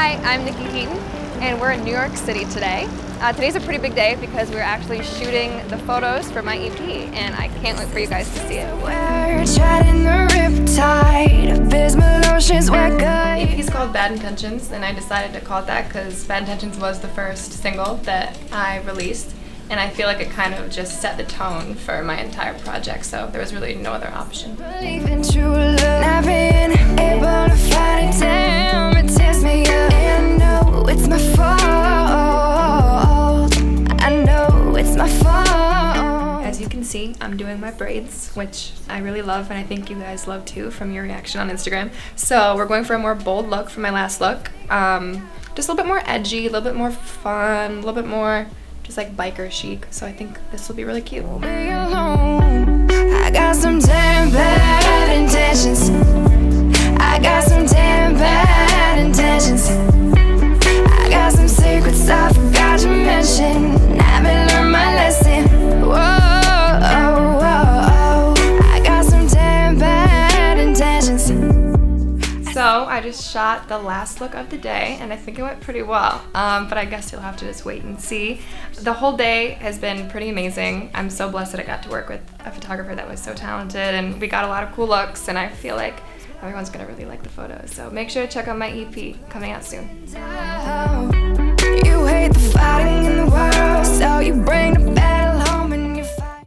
Hi, I'm Niykee Heaton, and we're in New York City today. Uh, today's a pretty big day because we're actually shooting the photos for my EP, and I can't wait for you guys to see it. The EP's called Bad Intentions, and I decided to call it that because Bad Intentions was the first single that I released, and I feel like it kind of just set the tone for my entire project, so there was really no other option. See, I'm doing my braids, which I really love and I think you guys love too from your reaction on Instagram. So we're going for a more bold look from my last look. Um, just a little bit more edgy, a little bit more fun, a little bit more just like biker chic. So I think this will be really cute. So I just shot the last look of the day and I think it went pretty well. Um, but I guess you'll have to just wait and see. The whole day has been pretty amazing. I'm so blessed that I got to work with a photographer that was so talented and we got a lot of cool looks and I feel like everyone's gonna really like the photos. So make sure to check out my EP coming out soon.